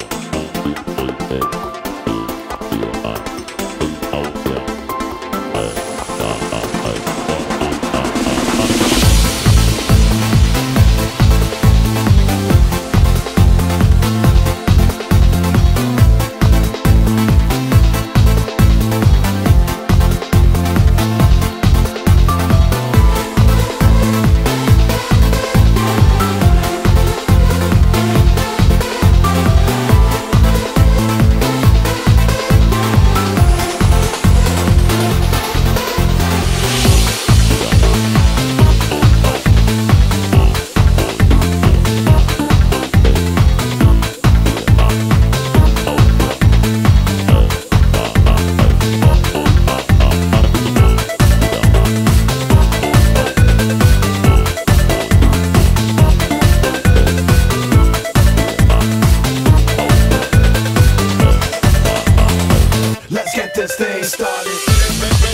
Eh. get this thing started.